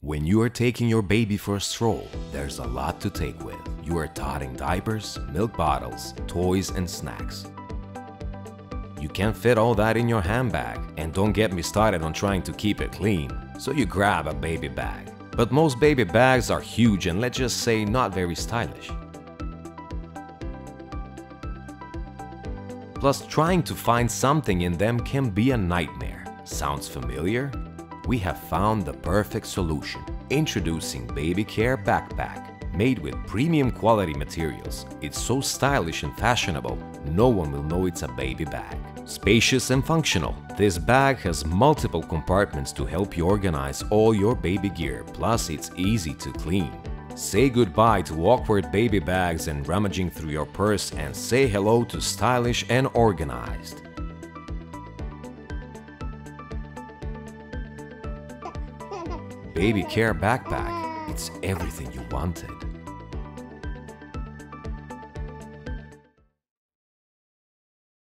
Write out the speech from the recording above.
When you are taking your baby for a stroll, there's a lot to take with. You are totting diapers, milk bottles, toys and snacks. You can't fit all that in your handbag, and don't get me started on trying to keep it clean, so you grab a baby bag. But most baby bags are huge and let's just say not very stylish. Plus, trying to find something in them can be a nightmare. Sounds familiar? We have found the perfect solution. Introducing Baby Care Backpack. Made with premium quality materials, it's so stylish and fashionable, no one will know it's a baby bag. Spacious and functional, this bag has multiple compartments to help you organize all your baby gear, plus it's easy to clean. Say goodbye to awkward baby bags and rummaging through your purse and say hello to stylish and organized. Baby Care Backpack. It's everything you wanted.